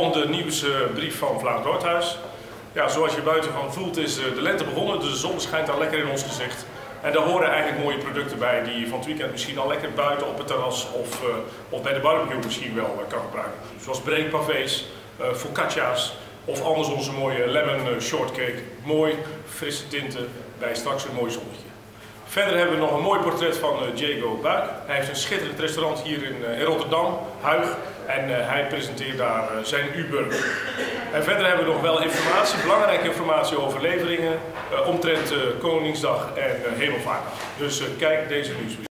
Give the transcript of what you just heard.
De nieuwsbrief van Vlaams. Ja, zoals je buiten van voelt is eh, de lente begonnen, dus de zon schijnt al lekker in ons gezicht. En daar horen eigenlijk mooie producten bij die je van het weekend misschien al lekker buiten op het terras of, uh, of bij de barbecue misschien wel uh, kan gebruiken. Zoals breekpavés, focaccia's of anders onze mooie lemon shortcake. Mooi, frisse tinten bij straks een mooi zonnetje. Verder hebben we nog een mooi portret van Diego Buik. Hij heeft een schitterend restaurant hier in, in Rotterdam, Huig. En uh, hij presenteert daar zijn U-burger. En verder hebben we nog wel informatie, belangrijke informatie over leveringen, omtrent Koningsdag en Hemelvaartdag. Dus kijk deze nieuwsbrief.